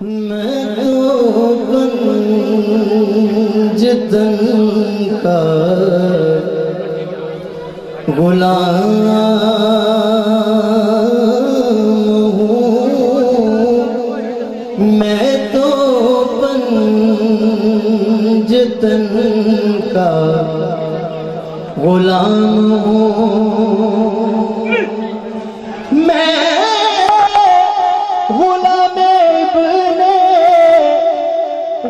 میں کا غلام ہوں میں تو پنج تن کا غلام ہوں میں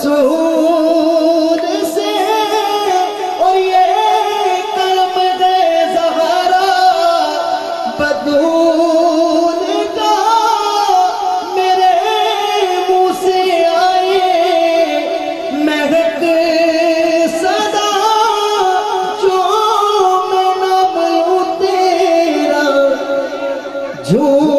رسول سے اور یہ کلم دے زہرا بدون کا میرے منہ سے آئے مہک صدا جو میں نہ بلوں تیرا جھوم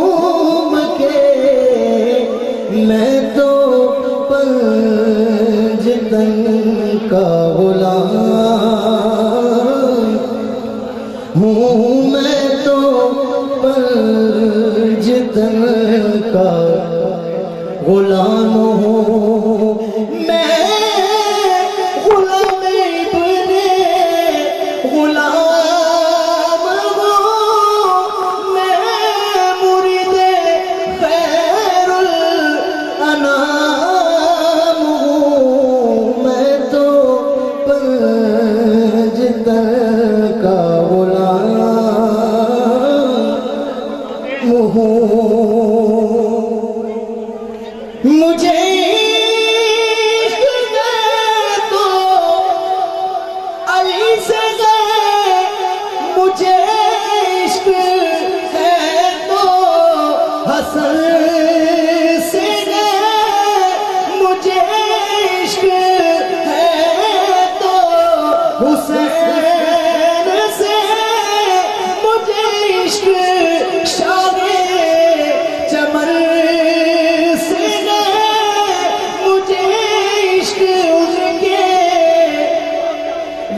پنج کا غلام ہوں میں تو پر جتن کا غلام مجھے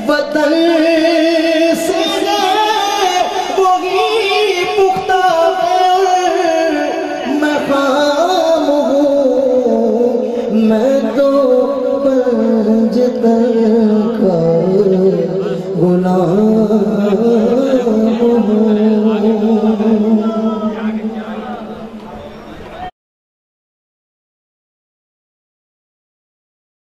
وطن سے وہی پختہ میں خام ہوں میں تو پنج تن کا غلام ہوں۔